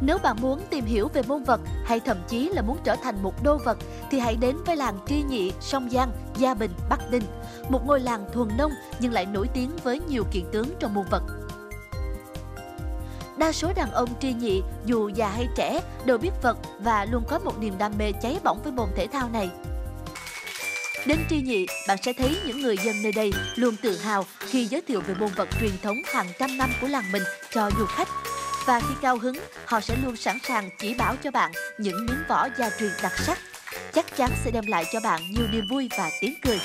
Nếu bạn muốn tìm hiểu về môn vật hay thậm chí là muốn trở thành một đô vật thì hãy đến với làng Tri Nhị, Sông Giang, Gia Bình, Bắc Ninh. Một ngôi làng thuần nông nhưng lại nổi tiếng với nhiều kiện tướng trong môn vật. Đa số đàn ông tri nhị, dù già hay trẻ, đều biết vật và luôn có một niềm đam mê cháy bỏng với môn thể thao này. Đến tri nhị, bạn sẽ thấy những người dân nơi đây luôn tự hào khi giới thiệu về môn vật truyền thống hàng trăm năm của làng mình cho du khách. Và khi cao hứng, họ sẽ luôn sẵn sàng chỉ bảo cho bạn những miếng võ gia truyền đặc sắc. Chắc chắn sẽ đem lại cho bạn nhiều niềm vui và tiếng cười.